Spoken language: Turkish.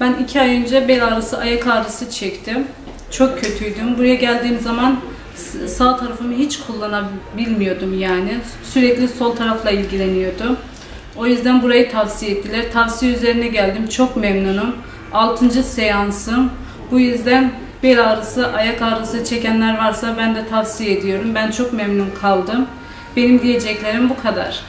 Ben iki ay önce bel ağrısı, ayak ağrısı çektim. Çok kötüydüm. Buraya geldiğim zaman sağ tarafımı hiç kullanabilmiyordum yani. Sürekli sol tarafla ilgileniyordum. O yüzden burayı tavsiye ettiler. Tavsiye üzerine geldim. Çok memnunum. 6. seansım. Bu yüzden bel ağrısı, ayak ağrısı çekenler varsa ben de tavsiye ediyorum. Ben çok memnun kaldım. Benim diyeceklerim bu kadar.